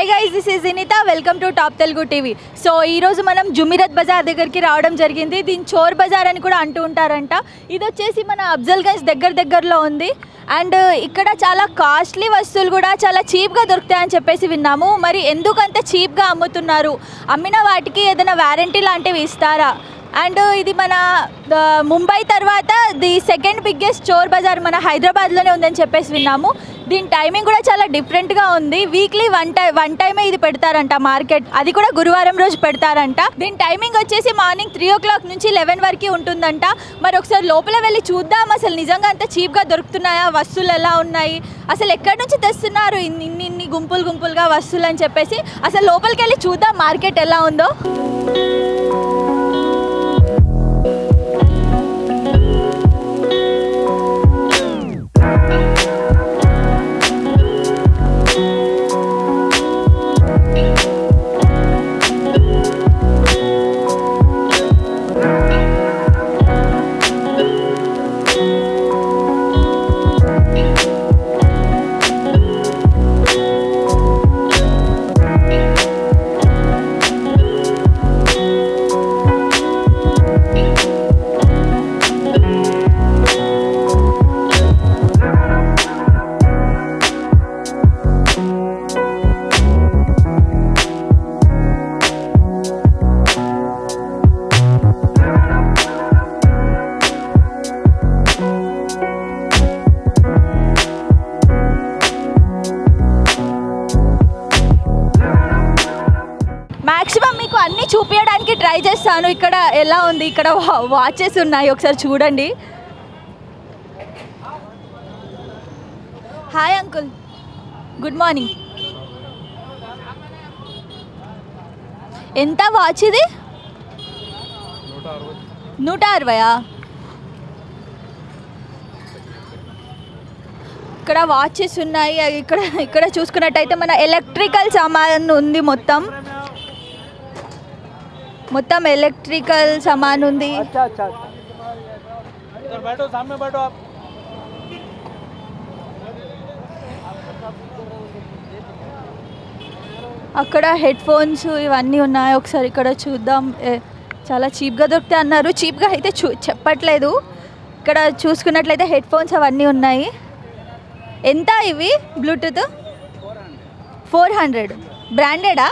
Hi guys this is Inita welcome to top Telugu TV so ఈరోజు మనం జుమిరత్ బజార్ దగ్గరికి రావడం జరిగింది. దీని చోర్ బజార్ అని కూడా అంటూ ఉంటారంట. ఇది వచ్చేసి మన అఫ్జల్గంజ్ దగ్గర దగ్గరలో ఉంది. అండ్ ఇక్కడ చాలా కాస్ట్లీ వస్తువులు కూడా చాలా చీప్గా దొరుకుతాయని చెప్పేసి విన్నాము. మరి ఎందుకంత చీప్గా అమ్ముతున్నారు? అమ్మిన వాటికి ఏదైనా వ్యారంటీ లాంటివి ఇస్తారా? అండ్ ఇది మన ముంబై తర్వాత the second biggest Chor Bazaar మన హైదరాబాద్లోనే ఉందని చెప్పేసి విన్నాము. దీని టైమింగ్ కూడా చాలా డిఫరెంట్గా ఉంది. వీక్లీ వన్ టైం వన్ టైమే ఇది పెడతారంట మార్కెట్. అది కూడా గురువారం రోజు పెడతారంట. దీని టైమింగ్ వచ్చేసి మార్నింగ్ త్రీ ఓ క్లాక్ నుంచి లెవెన్ వరకు ఉంటుందంట. మరి ఒకసారి లోపల వెళ్ళి చూద్దాం. అసలు నిజంగా అంత చీప్గా దొరుకుతున్నాయా? వస్తువులు ఎలా ఉన్నాయి? అసలు ఎక్కడి నుంచి తెస్తున్నారు ఇన్ని ఇన్ని గుంపులు గుంపులుగా వస్తువులు అని చెప్పేసి. అసలు లోపలికి వెళ్ళి చూద్దాం మార్కెట్ ఎలా ఉందో. ఎలా ఉంది? ఇక్కడ వాచెస్ ఉన్నాయి. ఒకసారి చూడండి. హాయ్ అంకుల్ గుడ్ మార్నింగ్ ఎంత వాచ్ ఇది? నూట అరవయా? ఇక్కడ వాచెస్ ఉన్నాయి. అవి ఇక్కడ ఇక్కడ చూసుకున్నట్టయితే మన ఎలక్ట్రికల్ సామాన్ ఉంది మొత్తం. మొత్తం ఎలక్ట్రికల్ సామాన్ ఉంది. అక్కడ హెడ్ ఫోన్స్ ఇవన్నీ ఉన్నాయి. ఒకసారి ఇక్కడ చూద్దాం. చాలా చీప్గా దొరుకుతాయి అన్నారు. చీప్గా అయితే చూ చెప్పట్లేదు. ఇక్కడ చూసుకున్నట్లయితే హెడ్ ఫోన్స్ అవన్నీ ఉన్నాయి. ఎంత ఇవి? బ్లూటూత్ ఫోర్ హండ్రెడ్ బ్రాండెడా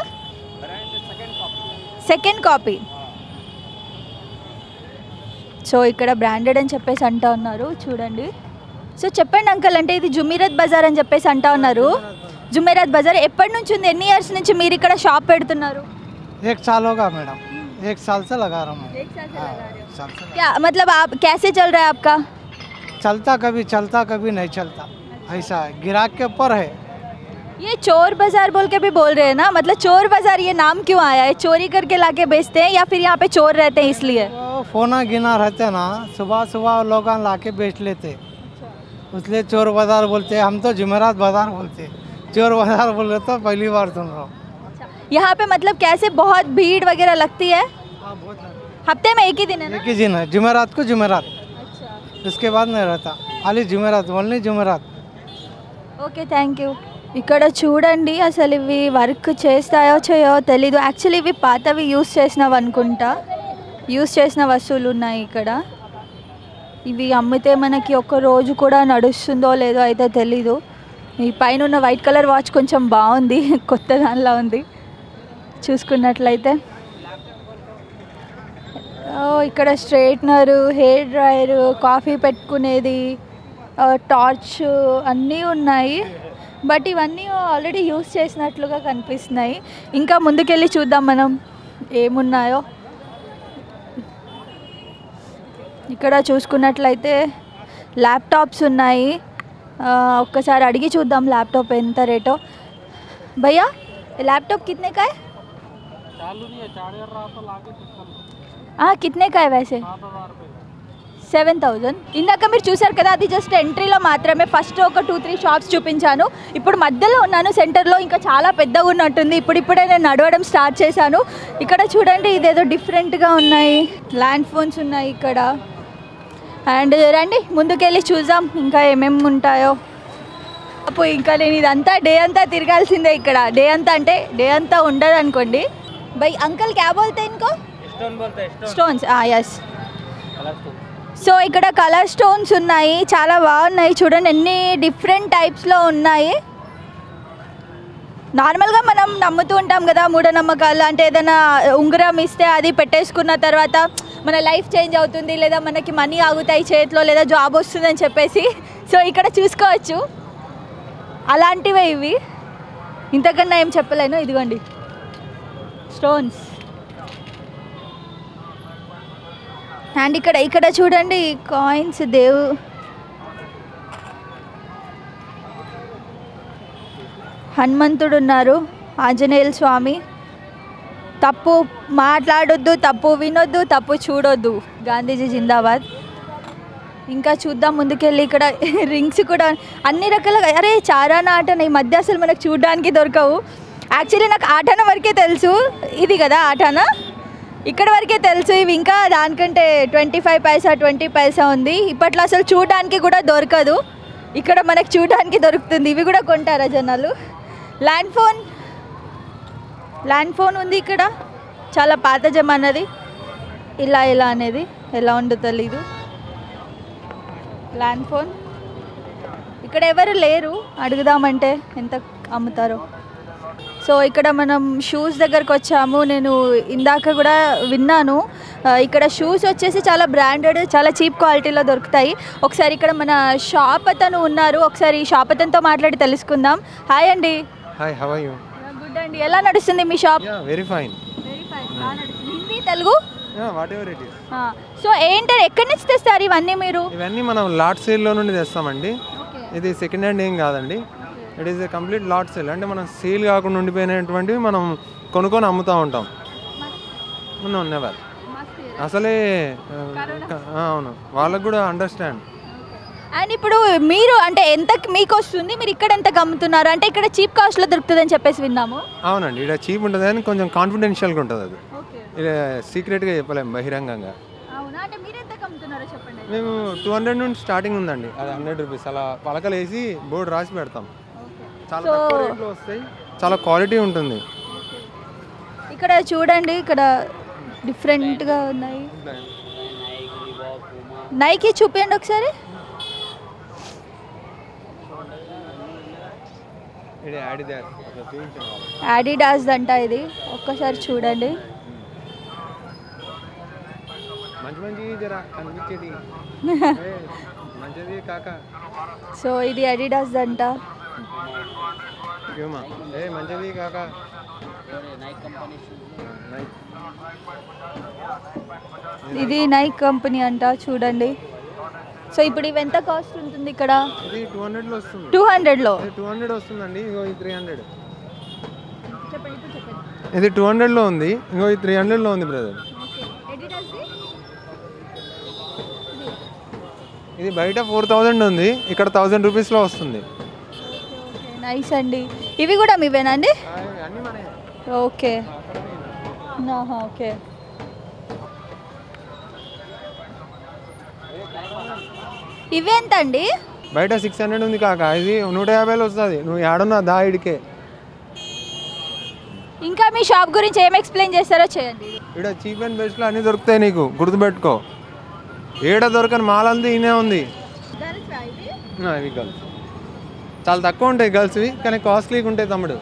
సెకండ్ కాపీ సో ఇక్కడ బ్రాండెడ్ అని చెప్పేసి అంటా ఉన్నారు చూడండి సో చెప్పండి అంకల్ అంటే ఇది జుమీరత్ బజార్ అని చెప్పేసి అంటా ఉన్నారు జుమీరత్ బజార్ ఎప్పటి నుంచి ఉంది ఎన్ని ఇయర్స్ నుంచి మీరు ఇక్కడ షాప్ పెడుతున్నారు एक साल होगा मैडम एक साल से लगा रहा हूँ मैं हाँ, एक साल से क्या मतलब आप कैसे चल रहा है आपका चलता कभी चलता कभी नहीं चलता ऐसा है गिराक के ऊपर है ये चोर बाज़ार बोल के भी बोल रहे हैं ना? मतलब चोर बाज़ार ये नाम क्यों आया? है चोरी करके लाके बेचते हैं या फिर यहाँ पे चोर रहते हैं इसलिए? फोना गिना रहते ना सुबह सुबह लोग लाके बेच लेते। इसलिए चोर बाज़ार बोलते हैं हम तो जुमेरात बाज़ार बोलते चोर बाज़ार बोल रहे तो पहली बार सुन रहा हूँ। अच्छा, यहाँ पे मतलब कैसे बहुत भीड़ वगैरह हाँ, लगती है? हफ़्ते में एक ही दिन है ना? एक ही दिन है जुमेरात को जुमेरात। अच्छा। उसके बाद नहीं रहता। खाली जुमेरात बोलने जुमेरात। Okay thank you. ఇక్కడ చూడండి అసలు ఇవి వర్క్ చేస్తాయో చేయో తెలీదు. యాక్చువల్లీ ఇవి పాతవి యూస్ చేసినవి అనుకుంటా. యూస్ చేసిన వస్తువులు ఉన్నాయి ఇక్కడ. ఇవి అమ్మితే మనకి ఒక రోజు కూడా నడుస్తుందో లేదో అయితే తెలీదు. ఈ పైన ఉన్న వైట్ కలర్ వాచ్ కొంచెం బాగుంది కొత్త దానిలా ఉంది. చూసుకున్నట్లయితే. ఇక్కడ స్ట్రైట్నరు హెయిర్ డ్రైయరు కాఫీ పెట్టుకునేది టార్చ్ అన్నీ ఉన్నాయి. బట్ ఇవన్నీ ఆల్రెడీ యూస్ చేసినట్లుగా కనిపిస్తున్నాయి. ఇంకా ముందుకెళ్ళి చూద్దాం మనం ఏమున్నాయో. ఇక్కడ చూసుకున్నట్లయితే ల్యాప్టాప్స్ ఉన్నాయి. ఒక్కసారి అడిగి చూద్దాం ల్యాప్టాప్ ఎంత రేటో. భయ్యా ల్యాప్టాప్ కిత్నేకాయ కిత్నేకాయ వేసే. సెవెన్ థౌజండ్ ఇందాక మీరు చూసారు కదా అది జస్ట్ ఎంట్రీలో మాత్రమే ఫస్ట్ ఒక టూ త్రీ షాప్స్ చూపించాను. ఇప్పుడు మధ్యలో ఉన్నాను సెంటర్లో ఇంకా చాలా పెద్దగా ఉన్నట్టుంది. ఇప్పుడు ఇప్పుడే నేను నడవడం స్టార్ట్ చేశాను. ఇక్కడ చూడండి ఇదేదో డిఫరెంట్గా ఉన్నాయి. ల్యాండ్ ఫోన్స్ ఉన్నాయి ఇక్కడ. అండ్ రండి ముందుకెళ్ళి చూద్దాం ఇంకా ఏమేమి ఉంటాయో. అప్పు ఇంకా నేను ఇదంతా డే అంతా తిరగాల్సిందే ఇక్కడ. డే అంతా అంటే డే అంతా ఉండదు అనుకోండి. బై అంకల్ క్యా బోల్తే ఇన్కో? స్టోన్స్ ఎస్ సో ఇక్కడ కలర్ స్టోన్స్ ఉన్నాయి చాలా బాగున్నాయి. చూడండి ఎన్ని డిఫరెంట్ టైప్స్లో ఉన్నాయి. నార్మల్గా మనం నమ్ముతూ ఉంటాం కదా మూఢనమ్మకాలు. అంటే ఏదైనా ఉంగరం ఇస్తే అది పెట్టేసుకున్న తర్వాత మన లైఫ్ చేంజ్ అవుతుంది లేదా మనకి మనీ ఆగుతాయి చేతిలో లేదా జాబ్ వస్తుందని చెప్పేసి. సో ఇక్కడ చూసుకోవచ్చు. అలాంటివే ఇవి. ఇంతకన్నా ఏం చెప్పలేను. ఇదిగోండి. స్టోన్స్ అండ్ ఇక్కడ ఇక్కడ చూడండి కాయిన్స్ దేవు. హనుమంతుడు ఉన్నారు ఆంజనేయుల స్వామి. తప్పు మాట్లాడొద్దు తప్పు వినొద్దు తప్పు చూడొద్దు గాంధీజీ జిందాబాద్. ఇంకా చూద్దాం ముందుకెళ్ళి ఇక్కడ రింగ్స్ కూడా అన్ని రకాలుగా అరే చారాన ఆటన ఈ మధ్య అసలు మనకు చూడడానికి దొరకవు. యాక్చువల్లీ నాకు ఆటన వరకే తెలుసు ఇది కదా ఆటన? ఇక్కడ వరకే తెలుసు ఇవి ఇంకా దానికంటే ట్వంటీ ఫైవ్ పైసా ట్వంటీ పైసా ఉంది. ఇప్పట్లో అసలు చూడడానికి కూడా దొరకదు. ఇక్కడ మనకు చూడడానికి దొరుకుతుంది. ఇవి కూడా కొంటారా జనాలు? ల్యాండ్ ఫోన్ ల్యాండ్ ఫోన్ ఉంది ఇక్కడ. చాలా పాత జమానది ఇలా ఇలా అనేది. ఎలా ఉందో తెలీదు. Land phone. ఇక్కడ ఎవరు లేరు. అడుగుదామంటే ఎంత అమ్ముతారో. సో ఇక్కడ మనం షూస్ దగ్గరకు వచ్చాము. నేను ఇందాక కూడా విన్నాను. ఇక్కడ షూస్ వచ్చేసి చాలా బ్రాండెడ్ చాలా చీప్ క్వాలిటీలో దొరుకుతాయి. ఒకసారి ఇక్కడ మన షాప్ అతను ఉన్నారు. ఒకసారి షాప్ అతనితో మాట్లాడి తెలుసుకుందాం. హాయ్ అండి. హాయ్ హవ్ యూ గుడ్ అండి. ఎలా నడుస్తుంది మీ shop very fine very fine Hindi Telugu? So ఏంటంటే ఎక్కడి నుంచి తెస్తారు ఇవన్నీ మీరు? ఇవన్నీ మనం లాట్ సేల్లో నుండి తెస్తామండి. ఇది సెకండ్ హ్యాండ్ ఏం కాదండి. It is a complete lot sale అంటే మనం సేల్ కాకుండా ఉండిపోయినటువంటివి మనం కొనుక్కొని అమ్ముతూ ఉంటాం. నో నెవర్ అసలే అవును. వాళ్ళకు కూడా అండర్స్టాండ్ అండ్ ఇప్పుడు మీరు అంటే ఎంత మీకు వస్తుంది? మీరు ఇక్కడ ఎంత అమ్ముతున్నారు అంటే ఇక్కడ చీప్ కాస్ట్లో దొరుకుతుందని చెప్పేసి విన్నాము. అవునండి. ఇక్కడ చీప్ ఉంటుంది కానీ కొంచెం కాన్ఫిడెన్షియల్గా ఉంటుంది అది. సీక్రెట్గా చెప్పలేము బహిరంగంగా. అవునా? అంటే మీరు ఎంత అమ్ముతున్నారో చెప్పండి. మేము టూ హండ్రెడ్ నుండి స్టార్టింగ్ ఉందండి. అది హండ్రెడ్ రూపీస్ అలా పలకలు వేసి బోర్డు రాసి పెడతాం. చాలా క్వాలిటీ ఉంటుంది. ఇక్కడ చూడండి ఇక్కడ డిఫరెంట్గా ఉన్నాయి. నైకి చూపించండి ఒకసారి. యాడిడాస్ అంట ఇది. ఒక్కసారి చూడండి. సో ఇది అడిడాస్ అంట. హ్యూమా ఏ మంచిది కాక. ఇది నైక్ కంపెనీ అంట చూడండి. సో ఇప్పుడు ఇవి ఎంత కాస్ట్ ఉంటుంది ఇక్కడ? ఇది టూ హండ్రెడ్లో వస్తుంది. టూ హండ్రెడ్లో ఇది టూ హండ్రెడ్ వస్తుందండి ఇంకో ఇది త్రీ హండ్రెడ్ ఇది టూ హండ్రెడ్లో ఉంది ఇంకో ఇది త్రీ హండ్రెడ్లో ఉంది బ్రదర్ ఇది బయట ఫోర్ థౌజండ్ ఉంది ఇక్కడ థౌజండ్ రూపీస్లో వస్తుంది. నైస్ అండి. ఇవి కూడా మీవేనా అండి? Okay okay. ఇవి ఎంత అండి బయట సిక్స్ హండ్రెడ్ ఉంది కాక. ఇది నూట యాభైలో వస్తుంది. నువ్వు ఏడున్నా దా ఇడికే. ఇంకా మీ షాప్ గురించి ఏం ఎక్స్ప్లెయిన్ చేస్తారో చేయండి. ఇక్కడ చీప్ అండ్ బెస్ట్లో అన్నీ దొరుకుతాయి నీకు. గుర్తుపెట్టుకో. ఏడ దొరకని మాలంతా ఈయనే ఉంది. ఇవి గర్ల్స్ చాలా తక్కువ ఉంటాయి గర్ల్స్వి కానీ కాస్ట్లీగా ఉంటాయి తమ్ముడు.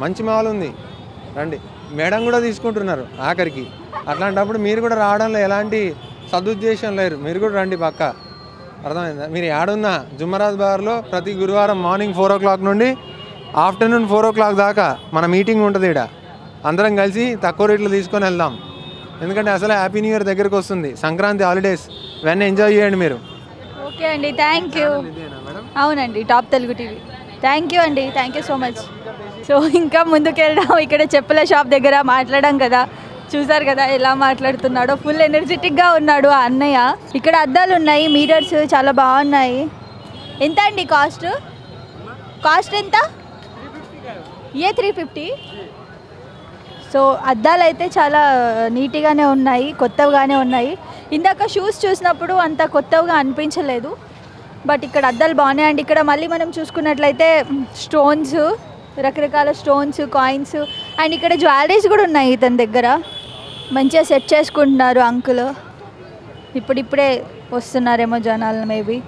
మంచి మాల్ ఉంది. రండి. మేడం కూడా తీసుకుంటున్నారు ఆఖరికి. అట్లాంటప్పుడు మీరు కూడా రావడంలో ఎలాంటి సదుద్దేశం లేరు. మీరు కూడా రండి పక్క. అర్థమైందా? మీరు ఏడున్నా జుమ్మరాజ్ బార్లో ప్రతి గురువారం మార్నింగ్ ఫోర్ ఓ క్లాక్ నుండి ఆఫ్టర్నూన్ ఫోర్ ఓ క్లాక్ దాకా మన మీటింగ్ ఉంటుంది ఇక్కడ అందరం కలిసి తక్కువ రేట్లు తీసుకొని వెళ్దాం. ఎందుకంటే అసలు హ్యాపీ న్యూ ఇయర్ దగ్గరికి వస్తుంది. సంక్రాంతి హాలిడేస్. ఇవన్నీ ఎంజాయ్ చేయండి మీరు. ఓకే అండి థ్యాంక్ యూ అవునండి top Telugu TV. Thank you అండి thank you so much so ఇంకా ముందుకెళ్దాం ఇక్కడ చెప్పుల షాప్ దగ్గర మాట్లాడాం కదా. చూసారు కదా ఎలా మాట్లాడుతున్నాడో. ఫుల్ ఎనర్జెటిక్గా ఉన్నాడు ఆ అన్నయ్య. ఇక్కడ అద్దాలు ఉన్నాయి మీటర్స్ చాలా బాగున్నాయి. ఎంత అండి కాస్ట్ కాస్ట్ ఎంత? ఏ త్రీ ఫిఫ్టీ సో అద్దాలు అయితే చాలా నీట్గానే ఉన్నాయి కొత్తగానే ఉన్నాయి. ఇందాక షూస్ చూసినప్పుడు అంత కొత్తగా అనిపించలేదు. బట్ ఇక్కడ అద్దాలు బాగున్నాయి. అండ్ ఇక్కడ మళ్ళీ మనం చూసుకున్నట్లయితే స్టోన్స్ రకరకాల స్టోన్స్ కాయిన్స్ అండ్ ఇక్కడ జ్యువెలరీస్ కూడా ఉన్నాయి ఇతని దగ్గర. మంచిగా సెట్ చేసుకుంటున్నారు అంకుల్. ఇప్పుడిప్పుడే వస్తున్నారేమో జనాలు మేబీ.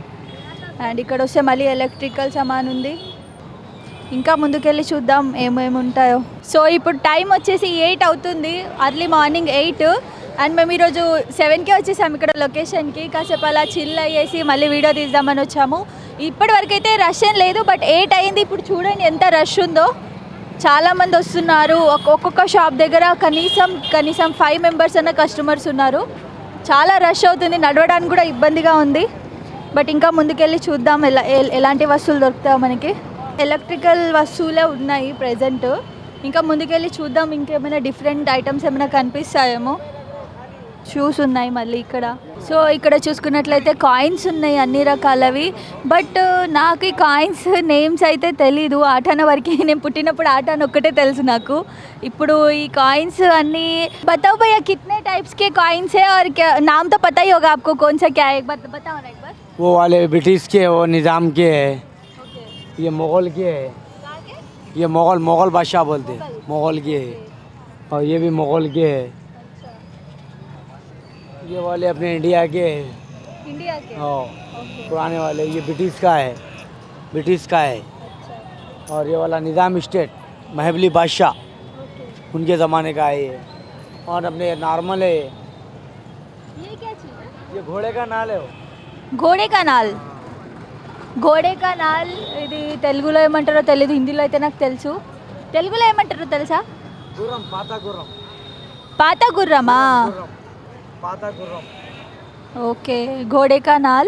అండ్ ఇక్కడ వస్తే మళ్ళీ ఎలక్ట్రికల్ సమాన్ ఉంది ఇంకా ముందుకెళ్ళి చూద్దాం ఏమేమి ఉంటాయో సో ఇప్పుడు టైం వచ్చేసి ఎయిట్ అవుతుంది అర్లీ మార్నింగ్ ఎయిట్. అండ్ మేము ఈరోజు సెవెన్కే వచ్చేసాము ఇక్కడ లొకేషన్కి. కాసేపు అలా చిల్ అయ్యేసి మళ్ళీ వీడియో తీద్దామని వచ్చాము. ఇప్పటి వరకు అయితే రష్ ఏం లేదు బట్ ఎయిట్ అయింది. ఇప్పుడు చూడండి ఎంత రష్ ఉందో. చాలామంది వస్తున్నారు. ఒక్కొక్క షాప్ దగ్గర కనీసం కనీసం ఫైవ్ మెంబర్స్ అన్న కస్టమర్స్ ఉన్నారు. చాలా రష్ అవుతుంది నడవడానికి కూడా ఇబ్బందిగా ఉంది. బట్ ఇంకా ముందుకెళ్ళి చూద్దాం ఎలా ఎలాంటి వస్తువులు దొరుకుతాయో మనకి. ఎలక్ట్రికల్ వస్తువులే ఉన్నాయి ప్రజెంట్ ఇంకా ముందుకెళ్ళి చూద్దాం ఇంకేమైనా డిఫరెంట్ ఐటమ్స్ ఏమైనా కనిపిస్తాయేమో షూస్ ఉన్నాయి మళ్ళీ ఇక్కడ సో ఇక్కడ చూసుకున్నట్లయితే కాయిన్స్ ఉన్నాయి అన్ని రకాలవి బట్ నాకు ఈ కాయిన్స్ నేమ్స్ అయితే తెలీదు ఆటాన వరకు నేను పుట్టినప్పుడు ఆటాన్ ఒక్కటే తెలుసు నాకు ఇప్పుడు ఈ కాయిన్స్ అన్ని बताओ भैया कितने टाइप्स के कॉइन्स है और क्या नाम तो पता ही होगा आपको कौन सा क्या है एक बार बताओ ना एक बार वो वाले ब्रिटिश के वो निज़ाम के है ये मुग़ल के है। ये मुग़ल मुग़ल बादशाह बोलते हैं। मुग़ल के है। और ये भी मुग़ल के है। ये वाले अपने इंडिया के हैं। इंडिया के? हाँ। पुराने वाले ये ब्रिटिश का है। ब्रिटिश का है। अच्छा। और ये वाला निज़ाम स्टेट महबली बादशाह उनके ज़माने का है ये। और अपने नॉर्मल है। ये क्या चीज़ है? ये घोड़े का नाल है घोड़े का नाल? हाँ। గోడే కనాల్ ఇది తెలుగులో ఏమంటారో తెలియదు హిందీలో అయితే నాకు తెలుసు తెలుగులో ఏమంటారో తెలుసా गुर्रम पाता गुर्रम పాత గుర్రమా पाता गुर्रम ओके घोड़े का नाल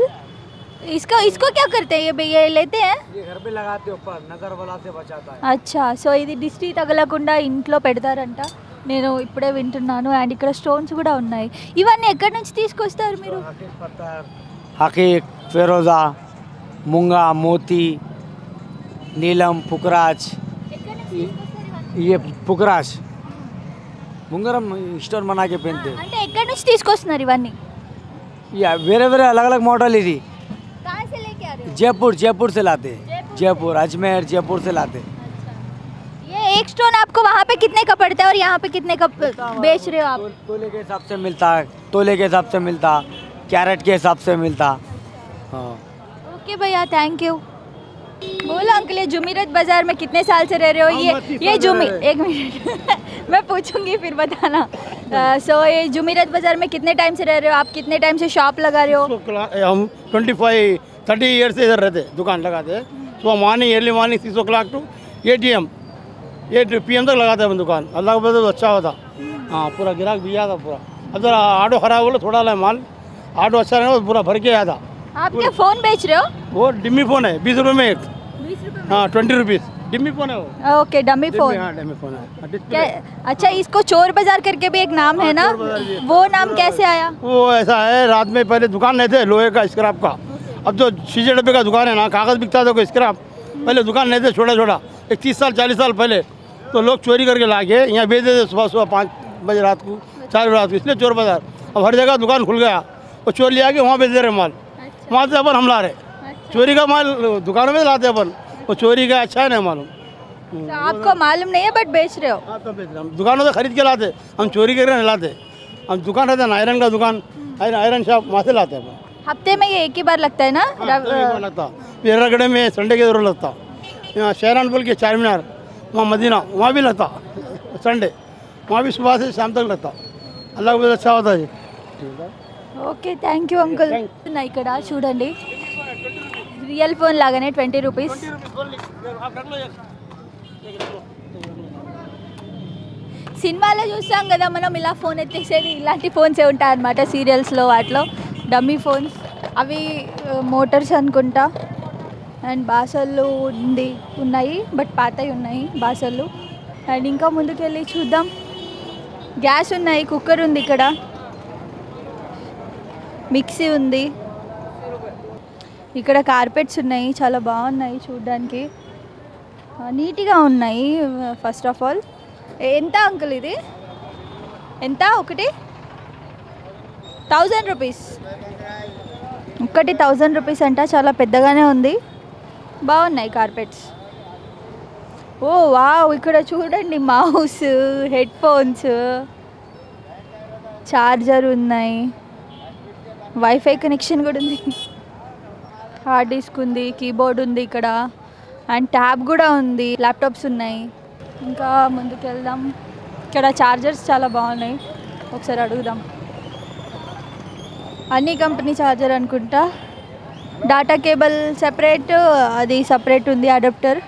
इसका इसको क्या करते हैं ये भैया ये लेते हैं ये घर पे लगाते ऊपर नजर बला से बचाता है అచ్చా సో ఇది దిష్టి తగలకుండా ఇంట్లో పెడతారంట నేను ఇప్పుడే వింటున్నాను అండ్ ఇక్కడ స్టోన్స్ కూడా ఉన్నాయి ఇవన్నీ ఎక్కడి నుంచి తీసుకొస్తారు మీరు हकीक पत्थर हकीक फिरोजा मूंगा मोती नीलम पुकराज ये पुकराज मुंगरम स्टोन बना के पहनते हैं అంటే ఎక్కడి నుంచి తీసుకొస్తున్నారు ఇవన్నీ ये वेरे वेरे अलग अलग मॉडल है थी कहाँ से लेके आ रहे हो जयपुर जयपुर से लाते हैं जयपुर जयपुर अजमेर जयपुर से लाते हैं ये एक स्टोन आपको वहाँ पे कितने का पड़ता है और यहाँ पे कितने का बेच रहे हो आप तो- तोले के हिसाब से मिलता तोले के हिसाब से मिलता कैरेट के हिसाब से मिलता हाँ ओके भैया थैंक यू बोलो अंकल ये जुमीरत बाज़ार में कितने साल से रह रहे हो? ये ये जुमी एक मिनट। मैं पूछूँगी फिर बताना। सो ये जुमीरत बाज़ार में कितने टाइम से रह रहे हो? आप कितने टाइम से शॉप लगा रहे हो? तो हम ट्वेंटी फाइव थर्टी ईयर से इधर रहते दुकान लगाते सुबह morning early morning six o'clock to eight AM eight P M तक लगाते हैं हम दुकान। अल्लाह का बदल अच्छा होता। हाँ पूरा ग्राहक भी आया था पूरा। अब जरा ऑटो खराब बोलो थोड़ा ला माल। ऑटो अच्छा रहे पूरा भर के आया था। आप क्या फ़ोन बेच रहे हो? वो डिम्मी फ़ोन है बीस रुपये में एक। हाँ ट्वेंटी रुपीज़ डिम्मी फ़ोन है वो। ओके डमी फ़ोन हाँ डिम्मी फ़ोन है। हाँ, क्या अच्छा इसको चोर बाज़ार करके भी एक नाम है ना? वो नाम कैसे आया? वो ऐसा है रात में पहले दुकान नहीं थे लोहे का स्क्रैप का। अब जो शीशे डब्बे का दुकान है ना कागज़ बिकता था कोई स्क्रैप पहले दुकान नहीं थे छोटा छोटा एक तीस साल चालीस साल पहले। तो लोग चोरी करके ला के यहाँ बेच देते सुबह सुबह पाँच बजे रात को चार बजे रात को इसलिए चोर बाज़ार। अब हर जगह दुकान खुल गया। और चोर ले आके वहाँ बेच दे रहे माल। वहाँ से अपन हम ला रहे। अच्छा। चोरी का माल दुकानों में लाते अपन। वो चोरी का अच्छा है नहीं मालूम। तो आपको मालूम नहीं है बट बेच रहे हो? हाँ, बेच रहे हम दुकानों से खरीद के लाते। हम चोरी करके नहीं लाते। हम दुकान रहते ना आयरन का दुकान। आयरन आयरन शॉप वहाँ से लाते हैं अपन। हफ़्ते में ये एक ही बार लगता है ना? हाँ, तो लगता। पेरागढ़ में संडे के ज़रूर लगता। यहाँ शहरान बोल के चार मीनार वहाँ मदीना वहाँ भी लगता। संडे वहाँ भी सुबह से शाम तक लगता। अल्लाह का बहुत अच्छा होता है जी ఓకే థ్యాంక్ యూ అంకుల్ ఉన్నాయి ఇక్కడ చూడండి. రియల్ ఫోన్ లాగానే ట్వంటీ రూపీస్ సినిమాలో చూస్తాం కదా మనం ఇలా ఫోన్ ఎత్తేసేది ఇలాంటి ఫోన్స్ ఉంటాయి అనమాట సీరియల్స్లో వాటిలో. డమ్మీ ఫోన్స్ అవి మోటార్స్ అనుకుంటా. అండ్ బాసళ్ళు ఉంది ఉన్నాయి బట్ పాతవి ఉన్నాయి బాసళ్ళు అండ్ ఇంకా ముందుకెళ్ళి చూద్దాం. గ్యాస్ ఉన్నాయి కుక్కర్ ఉంది ఇక్కడ. మిక్సీ ఉంది. ఇక్కడ కార్పెట్స్ ఉన్నాయి చాలా బాగున్నాయి చూడడానికి. నీట్గా ఉన్నాయి ఫస్ట్ ఆఫ్ ఆల్ ఎంత అంకుల్ ఇది? ఎంత? ఒకటి? థౌజండ్ రూపీస్ ఒకటి థౌజండ్ రూపీస్ అంట చాలా పెద్దగానే ఉంది. బాగున్నాయి కార్పెట్స్. ఓ వావ్ ఇక్కడ చూడండి మౌస్ హెడ్ ఫోన్స్ చార్జర్ ఉన్నాయి. వైఫై కనెక్షన్ కూడా ఉంది. హార్డ్ డిస్క్ ఉంది కీబోర్డ్ ఉంది ఇక్కడ. అండ్ ట్యాబ్ కూడా ఉంది ల్యాప్టాప్స్ ఉన్నాయి. ఇంకా ముందుకు వెళ్దాం ఇక్కడ చార్జర్స్ చాలా బాగున్నాయి. ఒకసారి అడుగుదాం. అన్ని కంపెనీ చార్జర్ అనుకుంటా. డాటా కేబుల్ సెపరేట్ అది సపరేట్ ఉంది అడాప్టర్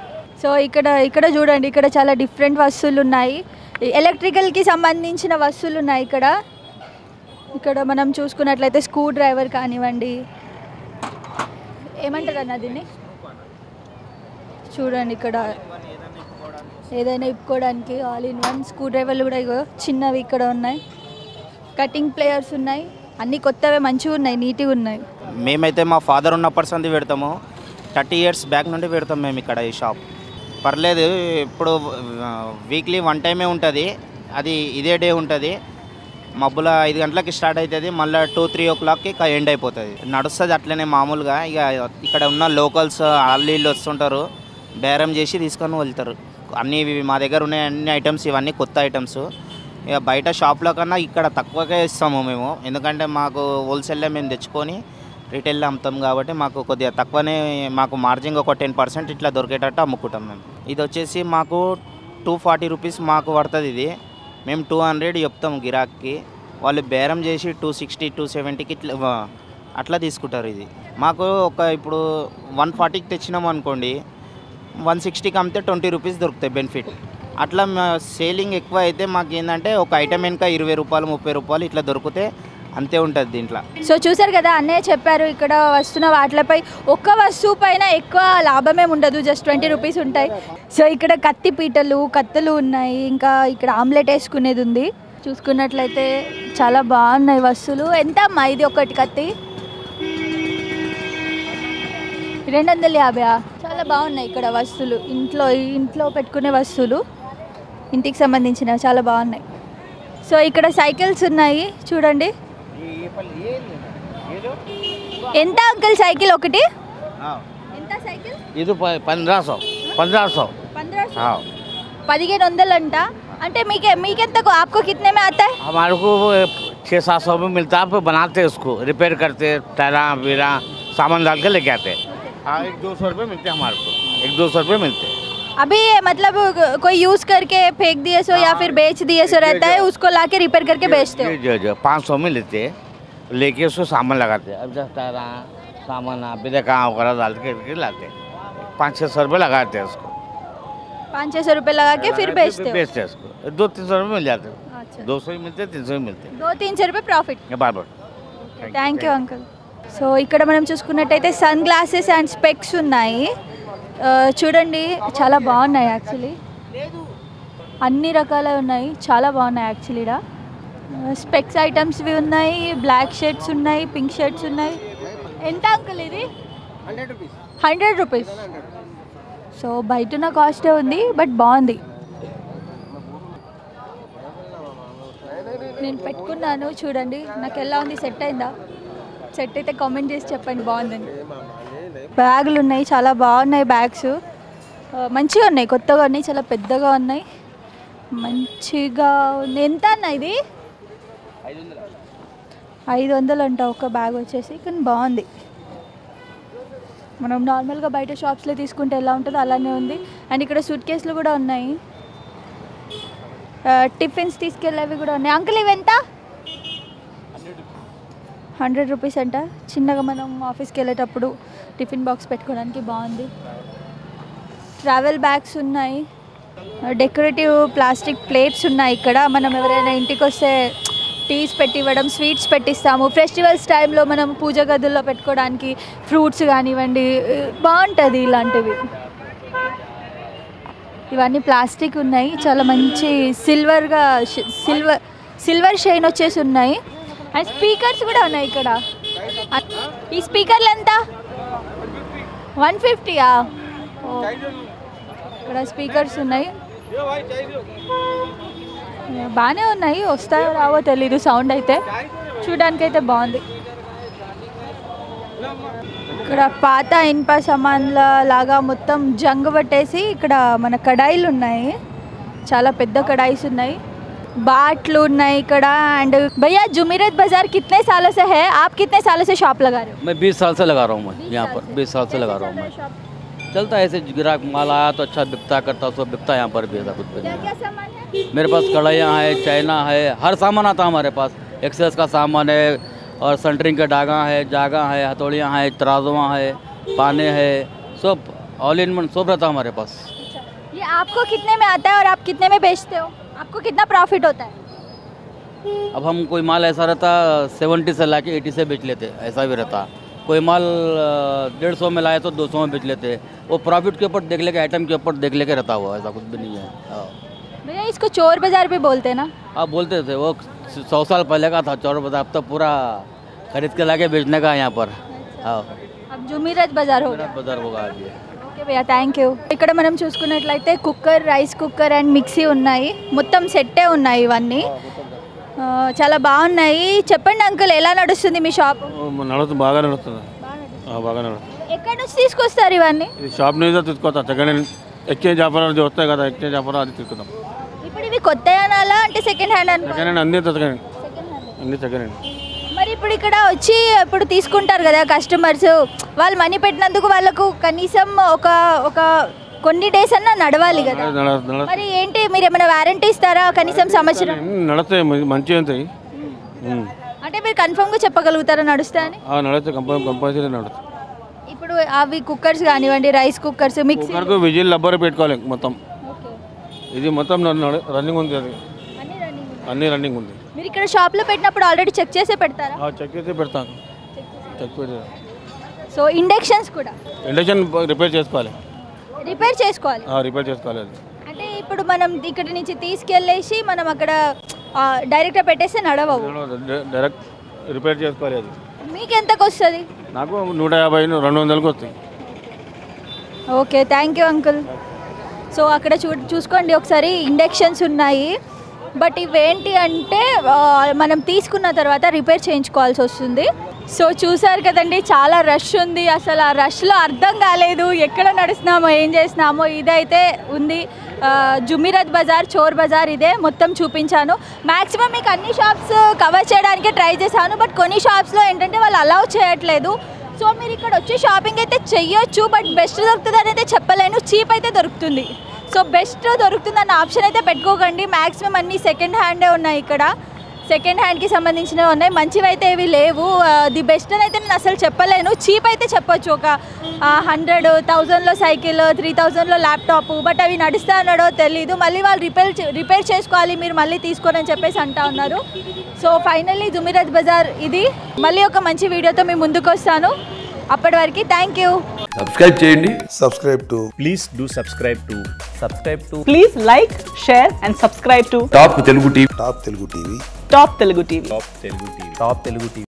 సో ఇక్కడ ఇక్కడ చూడండి ఇక్కడ చాలా డిఫరెంట్ వస్తువులు ఉన్నాయి. ఎలక్ట్రికల్కి సంబంధించిన వస్తువులు ఉన్నాయి ఇక్కడ. ఇక్కడ మనం చూసుకున్నట్లయితే స్క్రూ డ్రైవర్ కానివ్వండి. ఏమంటారు అన్న దీన్ని? చూడండి ఇక్కడ. ఏదైనా ఇప్పుకోవడానికి ఆల్ ఇన్ వన్ స్క్రూ డ్రైవర్లు కూడా ఇగో చిన్నవి ఇక్కడ ఉన్నాయి. కటింగ్ ప్లేయర్స్ ఉన్నాయి. అన్నీ కొత్తవే మంచిగా ఉన్నాయి నీట్గా ఉన్నాయి. మేమైతే మా ఫాదర్ ఉన్నప్పటి సంది పెడతాము. థర్టీ ఇయర్స్ బ్యాక్ నుండి పెడతాం మేము ఇక్కడ ఈ షాప్ పర్లేదు ఇప్పుడు వీక్లీ వన్ టైమే ఉంటుంది. అది ఇదే డే ఉంటుంది. మబ్బుల ఐదు గంటలకి స్టార్ట్ అవుతుంది. మళ్ళీ టూ త్రీ ఓ క్లాక్కి ఎండ్ అయిపోతుంది. నడుస్తుంది అట్లనే మామూలుగా. ఇక ఇక్కడ ఉన్న లోకల్స్ వాళ్ళు వీళ్ళు వస్తుంటారు. బేరం చేసి తీసుకొని వెళ్తారు. అన్నీ ఇవి మా దగ్గర ఉన్న అన్ని ఐటమ్స్ ఇవన్నీ కొత్త ఐటమ్స్ ఇక బయట షాప్లో కన్నా ఇక్కడ తక్కువగా ఇస్తాము మేము. ఎందుకంటే మాకు హోల్సేల్లో మేము తెచ్చుకొని రీటైల్లో అమ్ముతాం కాబట్టి మాకు కొద్దిగా తక్కువనే మాకు మార్జిన్ ఒక టెన్ పర్సెంట్ ఇట్లా దొరికేటట్టు అమ్ముకుంటాం మేము. ఇది వచ్చేసి మాకు టూ ఫార్టీ రూపీస్ మాకు పడుతుంది ఇది. మేము టూ హండ్రెడ్ చెప్తాం గిరాక్కి. వాళ్ళు బేరం చేసి టూ సిక్స్టీ టూ సెవెంటీకి ఇట్లా అట్లా తీసుకుంటారు ఇది. మాకు ఒక ఇప్పుడు వన్ ఫార్టీకి తెచ్చినాం అనుకోండి వన్ సిక్స్టీకి అమ్మితే ట్వంటీ రూపీస్ దొరుకుతాయి బెనిఫిట్ అట్లా సేలింగ్ ఎక్కువ అయితే మాకు ఏంటంటే ఒక ఐటమ్ వెనుక ఇరవై రూపాయలు ముప్పై రూపాయలు ఇట్లా దొరికితే అంతే ఉంటుంది దీంట్లో. సో చూసారు కదా అన్నయ్య చెప్పారు ఇక్కడ వస్తున్న వాటిలపై ఒక్క వస్తువు పైన ఎక్కువ లాభమేం ఉండదు జస్ట్ ట్వంటీ రూపీస్ ఉంటాయి. సో ఇక్కడ కత్తి పీటలు కత్తులు ఉన్నాయి ఇంకా ఇక్కడ ఆమ్లెట్ వేసుకునేది ఉంది. చూసుకున్నట్లయితే చాలా బాగున్నాయి వస్తువులు. ఎంత అమ్మా ఇది ఒకటి కత్తి? రెండు వందల యాభై చాలా బాగున్నాయి ఇక్కడ వస్తువులు. ఇంట్లో ఇంట్లో పెట్టుకునే వస్తువులు. ఇంటికి సంబంధించినవి చాలా బాగున్నాయి. సో ఇక్కడ సైకిల్స్ ఉన్నాయి చూడండి. ఎంత అంకుల్ సైకిల్ ఒకటి ఎంత సైకిల్ ये तो पंद्रह सौ पंद्रह सौ हाँ పదిహేను వందలు అంట అంటే మీకే మీకెంత आपको कितने में आता है हमारे को वो छः सात सौ में मिलता है फिर बनाते हैं उसको रिपेयर करते टायरा बीरा सामान डाल के लेके आते हैं हाँ एक दो सौ रुपये मिलते हैं हमारे को एक दो सौ रुपये मिलते हैं अभी मतलब कोई यूज करके फेंक दिए सो या फिर बेच दिए सो रहता है उसको ला के रिपेयर करके बेचते हो जी जी जी पाँच सौ में लेते हैं लेके उसको सामान लगाते हैं अब जब टायरा सामान बिदका वगैरह डाल के करके लाते हैं पाँच छः सौ रुपये लगाते हैं उसको पाँच छः सौ रुपये लगा के फिर बेचते हो बेचते हैं उसको दो तीन सौ रुपये मिल जाते हैं अच्छा दो सौ ही मिलते हैं तीन सौ ही मिलते हैं दो तीन सौ रुपये प्रॉफिट ये बार बार థ్యాంక్ యూ అంకుల్ సో ఇక్కడ మనం చూసుకున్నట్టయితే సన్ గ్లాసెస్ అండ్ స్పెక్స్ ఉన్నాయి ఆ, చూడండి చాలా బాగున్నాయి యాక్చువల్లీ అన్ని రకాల ఉన్నాయి చాలా బాగున్నాయి యాక్చువల్లీ ఇక్కడ స్పెక్స్ ఐటమ్స్వి ఉన్నాయి బ్లాక్ షర్ట్స్ ఉన్నాయి పింక్ షర్ట్స్ ఉన్నాయి. ఎంత అంకుల్ ఇది? Hundred rupees. సో బయట ఉన్న కాస్టే ఉంది బట్ బాగుంది. నేను పెట్టుకున్నాను చూడండి నాకు ఎలా ఉంది సెట్ అయిందా? సెట్ అయితే కామెంట్ చేసి చెప్పండి బాగుందని. బ్యాగులు ఉన్నాయి చాలా బాగున్నాయి బ్యాగ్స్. మంచిగా ఉన్నాయి కొత్తగా ఉన్నాయి చాలా పెద్దగా ఉన్నాయి. మంచిగా ఉంది. ఎంత అన్న ఇది? ఐదు వందలు అంట ఒక బ్యాగ్ వచ్చేసి కానీ బాగుంది. మనం నార్మల్గా బయట షాప్స్లో తీసుకుంటే ఎలా ఉంటుందో అలానే ఉంది. అండ్ ఇక్కడ సూట్ కేసులు కూడా ఉన్నాయి. టిఫిన్స్ తీసుకెళ్ళేవి కూడా ఉన్నాయి. అంకుల్ ఇవి ఎంత? హండ్రెడ్ రూపీస్ అంట. చిన్నగా మనం ఆఫీస్కి వెళ్ళేటప్పుడు టిఫిన్ బాక్స్ పెట్టుకోవడానికి బాగుంది. ట్రావెల్ బ్యాగ్స్ ఉన్నాయి. డెకరేటివ్ ప్లాస్టిక్ ప్లేట్స్ ఉన్నాయి ఇక్కడ. మనం ఎవరైనా ఇంటికి వస్తే టీస్ పెట్టి ఇవ్వడం స్వీట్స్ పెట్టిస్తాము. ఫెస్టివల్స్ టైంలో మనం పూజ గదుల్లో పెట్టుకోవడానికి ఫ్రూట్స్ కానివ్వండి బాగుంటుంది ఇలాంటివి. ఇవన్నీ ప్లాస్టిక్ ఉన్నాయి. చాలా మంచి సిల్వర్గా సిల్వర్ సిల్వర్ షైన్ వచ్చేసి ఉన్నాయి. అండ్ స్పీకర్స్ కూడా ఉన్నాయి ఇక్కడ. ఈ స్పీకర్లు ఎంత? వన్ ఫిఫ్టీయా ఇక్కడ స్పీకర్స్ ఉన్నాయి. బాగానే ఉన్నాయి. వస్తాయో రావో తెలీదు సౌండ్ అయితే. చూడడానికి అయితే బాగుంది. ఇక్కడ పాత ఇనుప సామాన్ల లాగా మొత్తం జంగు పట్టేసి ఇక్కడ మన కడాయిలు ఉన్నాయి. చాలా పెద్ద కడాయిస్ ఉన్నాయి. बाट लूटना कड़ा एंड भैया जुमीरत बाज़ार कितने सालों से है? आप कितने सालों से शॉप लगा रहे हो? मैं बीस साल से लगा रहा हूँ मैं यहाँ पर बीस साल से लगा रहा हूँ मैं। चलता है ऐसे ग्राहक माल आया तो अच्छा बिकता करता सब बिकता यहाँ पर भी ऐसा कुछ भी मेरे पास कढ़ाइयाँ है चाइना है हर सामान आता हमारे पास। एक्सेस का सामान है और सेंटरिंग का डागा है जागा है हथौड़ियाँ हैं तराजुआ है पाने है सब ऑल इन वन सब रहता हमारे पास। अच्छा, ये आपको कितने में आता है और आप कितने में बेचते हो? आपको कितना प्रॉफिट होता है? अब हम कोई माल ऐसा रहता सेवेंटी से ला के एटी से बेच लेते ऐसा भी रहता। कोई माल डेढ़ सौ में लाए तो दो सौ में बेच लेते। वो प्रॉफिट के ऊपर देख लेके आइटम के ऊपर देख लेके रहता हुआ ऐसा कुछ भी नहीं है। हाँ। भैया इसको चोर बाज़ार भी बोलते हैं ना? आप बोलते थे वो सौ साल पहले का था चोर बाज़ार अब तो पूरा खरीद के लाके बेचने का है यहाँ पर। हाँ। अब जुमीरत बाज़ार हो गया। बाज़ार होगा ఓకే భయ్యా థ్యాంక్ యూ ఇక్కడ మనం చూసుకున్నట్లయితే cooker rice cooker and mixie ఉన్నాయి. మొత్తం సెట్టే ఉన్నాయి ఇవన్నీ. చాలా బాగున్నాయి. చెప్పండి అంకుల్ ఎలా నడుస్తుంది మీ షాప్? నడుస్తుంది బాగా నడుస్తుంది. ఆ, బాగా నడుస్తుంది. ఎక్కడి నుంచి తీసుకొస్తారు ఇవన్నీ? షాప్ నుంచి తీసుకొస్తా. సెకండ్ హ్యాండ్ ఎక్స్చేంజ్ ఆఫర్ అది వస్తాయి కదా ఎక్స్చేంజ్ ఆఫర్ అది తీసుకుందాం ఇప్పుడు ఇవి కొత్త అనాలా అంటే సెకండ్ హ్యాండ్ సెకండ్ హ్యాండ్ అన్ని సెకండ్ హ్యాండ్ అన్ని సెకండ్ హ్యాండ్ ఇప్పుడు ఇక్కడ వచ్చి ఇప్పుడు తీసుకుంటారు కదా కస్టమర్స్ వాళ్ళు మనీ పెట్టినందుకు వాళ్ళకు కనీసం ఒక ఒక కొన్ని డేస్ అన్నా నడవాలి కదా. మరి ఏంటి? మీరు ఏమైనా వారంటీ ఇస్తారా కనీసం సంవత్సరం? నడుస్తాయి మంచి- మంచిగా ఉంటాయి. అంటే మీరు కన్ఫర్మ్గా చెప్పగలుగుతారా నడుస్తాయని ఆ, నడుస్తాయి కంపల్ కంపల్సరీ నడుస్తాయి ఇప్పుడు అవి కుక్కర్స్ కానివ్వండి rice cookers mixie whistle rubber పెట్టుకోవాలి మొత్తం. ఇది మొత్తం రన్నింగ్ ఉంది అది. అన్ని రన్నింగ్ ఉంది. మీరు ఇక్కడ షాప్లో పెట్టినప్పుడు ఆల్రెడీ చెక్ చేసే పెడతారా? ఆ, చెక్ చేసి పెడతాను. చెక్ పెడతా. సో ఇండక్షన్స్ కూడా? ఇండక్షన్ రిపేర్ చేసుకోవాలి. రిపేర్ చేసుకోవాలి? ఆ, రిపేర్ చేసుకోవాలి అది. అంటే ఇప్పుడు మనం ఇక్కడ నుంచి తీసుకెళ్ళేసి మనం అక్కడ డైరెక్ట్గా పెట్టేస్తే నడవవు. డైరెక్ట్ రిపేర్ చేసుకోవాలి అది. మీకు ఎంతకు వస్తుంది? నాకు నూట యాభై రెండు వందలకు వస్తాయి. Okay thank you uncle. So అక్కడ చూ చూసుకోండి ఒకసారి ఇండక్షన్స్ ఉన్నాయి. బట్ ఇవేంటి అంటే మనం తీసుకున్న తర్వాత రిపేర్ చేయించుకోవాల్సి వస్తుంది. సో చూసారు కదండి చాలా రష్ ఉంది. అసలు ఆ రష్లో అర్థం కాలేదు. ఎక్కడ నడుస్తున్నామో ఏం చేస్తున్నామో ఇదైతే ఉంది. జుమీరత్ బజార్ చోర్ బజార్ ఇదే మొత్తం చూపించాను. మ్యాక్సిమం మీకు అన్ని షాప్స్ కవర్ చేయడానికి ట్రై చేశాను. బట్ కొన్ని షాప్స్లో ఏంటంటే వాళ్ళు అలౌ చేయట్లేదు. సో మీరు ఇక్కడ వచ్చి షాపింగ్ అయితే చెయ్యొచ్చు. బట్ బెస్ట్ దొరుకుతుంది అని అయితే చెప్పలేను. చీప్ అయితే దొరుకుతుంది. సో బెస్ట్ దొరుకుతుంది అన్న ఆప్షన్ అయితే పెట్టుకోకండి. మ్యాక్సిమం అన్ని సెకండ్ హ్యాండే ఉన్నాయి ఇక్కడ. సెకండ్ హ్యాండ్కి సంబంధించినవి ఉన్నాయి. మంచివి అయితే ఇవి లేవు. ది బెస్ట్ అని అయితే నేను అసలు చెప్పలేను. చీప్ అయితే చెప్పొచ్చు. ఒక హండ్రెడ్ థౌజండ్లో సైకిల్ త్రీ థౌజండ్లో ల్యాప్టాప్ బట్ అవి నడుస్తా అన్నాడో తెలీదు. మళ్ళీ వాళ్ళు రిపేర్ రిపేర్ చేసుకోవాలి. మీరు మళ్ళీ తీసుకోరని చెప్పేసి అంటా ఉన్నారు. సో ఫైనల్లీ జుమిరత్ బజార్ ఇది. మళ్ళీ ఒక మంచి వీడియోతో మీ ముందుకు వస్తాను అప్పటి వరకు థ్యాంక్ యూ సబ్స్క్రైబ్ చేయండి. Subscribe to please do subscribe to subscribe to please like share and subscribe to top Telugu TV top Telugu TV top Telugu TV top Telugu TV top Telugu TV